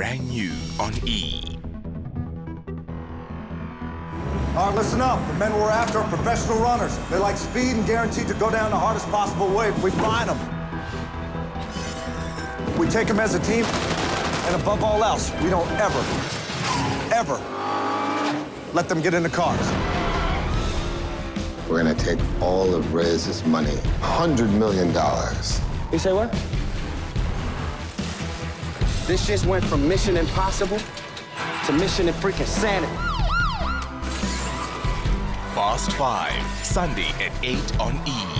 Brand new on E! All right, listen up. The men we're after are professional runners. They like speed and guaranteed to go down the hardest possible way if we find them. We take them as a team, and above all else, we don't ever, ever let them get in the cars. We're gonna take all of Reyes's money, $100 million. You say what? This just went from Mission Impossible to Mission freaking Sanity. Fast 5, Sunday at 8 on E!